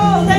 Oh, you